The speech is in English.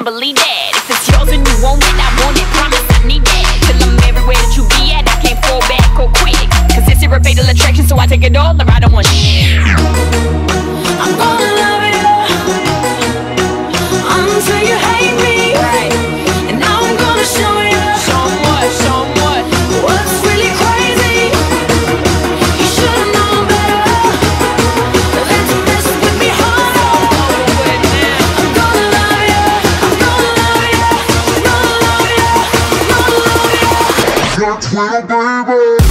son, believe that If it's yours and you want it, I want it, promise I need that. Till I'm everywhere that you be at, I can't fall back or quick Cause it's your fatal attraction, so I take it all or I don't want shit. Little baby.